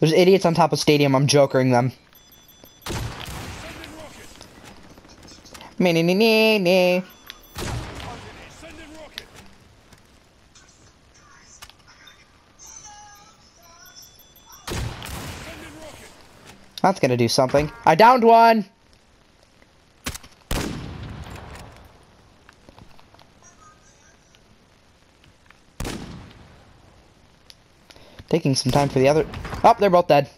There's idiots on top of stadium. I'm jokering them. Me nee nee nee nee. That's gonna do something. I downed one. Taking some time for the other. Oh, they're both dead.